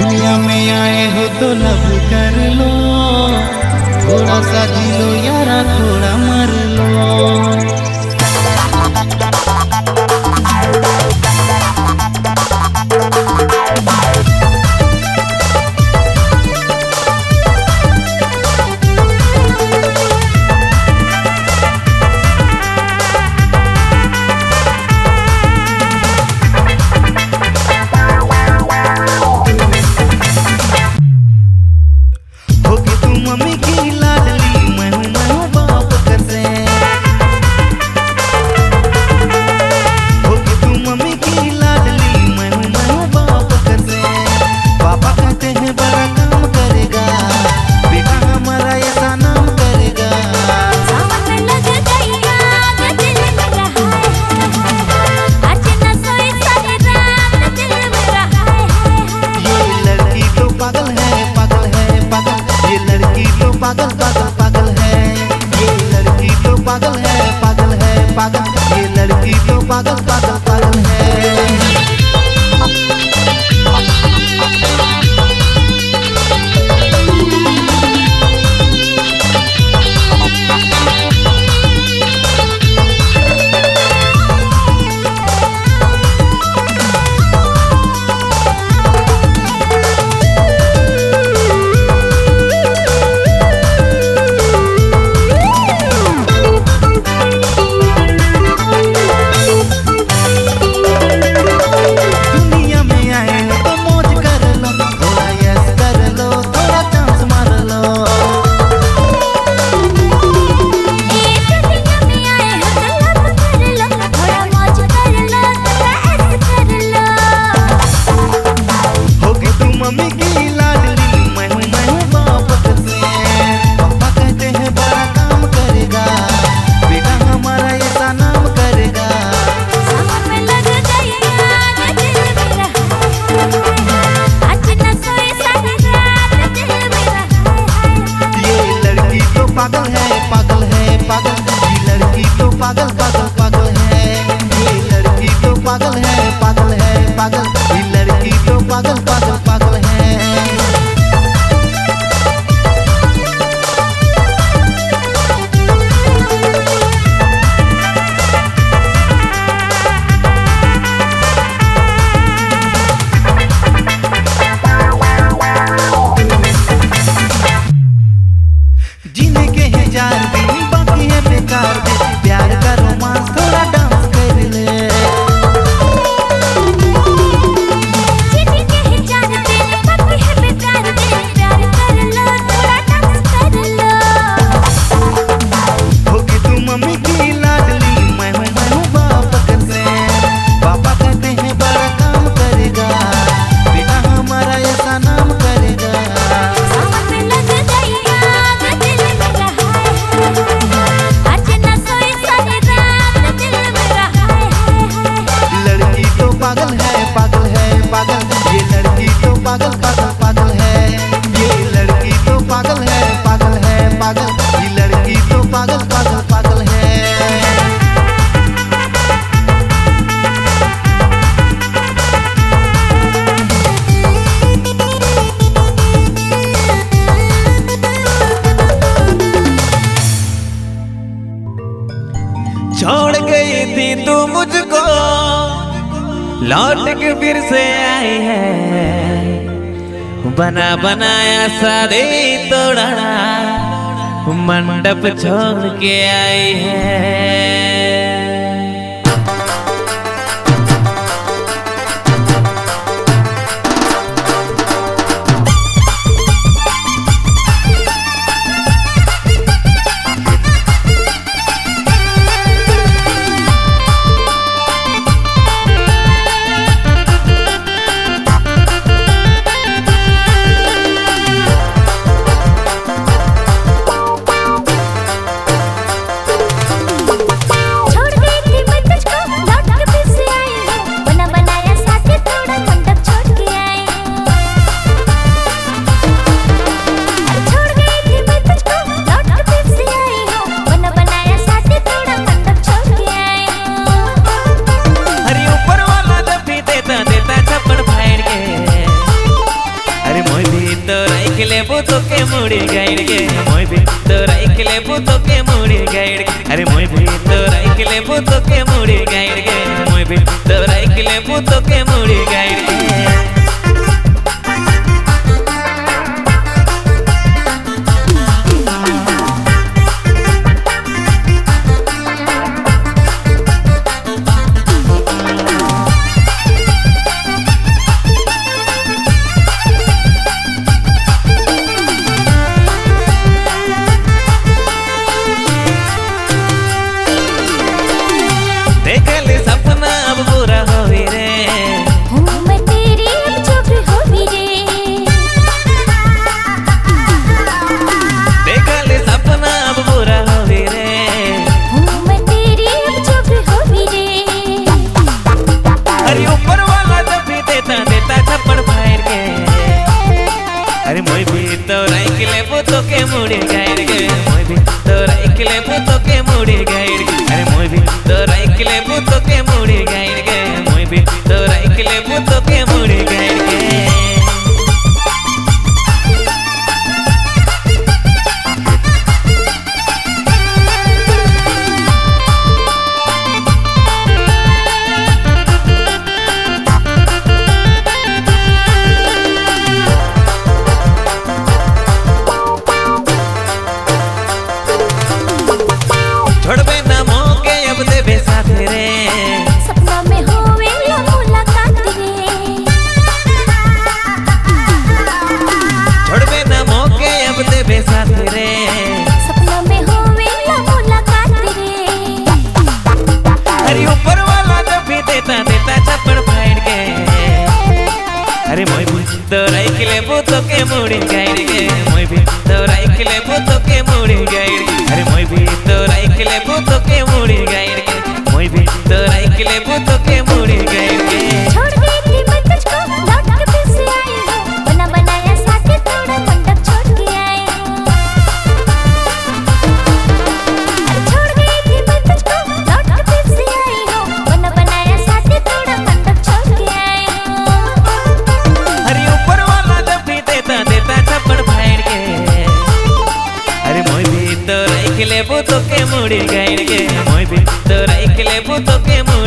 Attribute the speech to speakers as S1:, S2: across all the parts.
S1: दुनिया में आए हो तो लब कर लो। थोड़ा सा जी लो यारा थोड़ा स्वामी की लाडली
S2: लौट के फिर से आई है। बना बनाया सारे तोड़ा मंडप छोड़ के आई है। खिले तो के मुड़े गाइड गे। मोय भी
S3: तोरा
S2: खिले तो के मुड़े गाइड गे। अरे मोय भी तोरा खिले तो के मुड़े गाइड गे। मोय भी तोरा खिले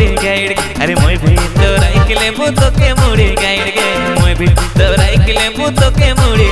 S2: मुड़ी गाइड अरे मोई भी तोरा के लेबू तो के मुड़ी गाइड गे। मोई भी तोरा के लेबू तो के मुड़ी